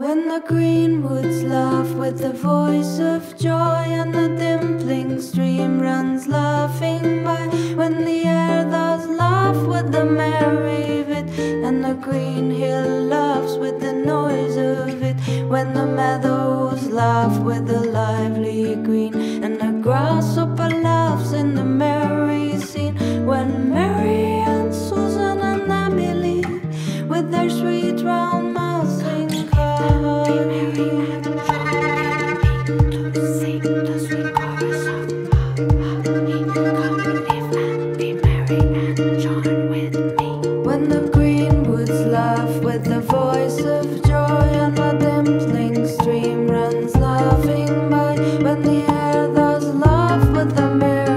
When the greenwoods laugh with the voice of joy And the dimpling stream runs laughing by. When the air does laugh with the merry of it And the green hill laughs with the noise of it. When the meadows laugh with the stream runs laughing by. When the air does love with the mirror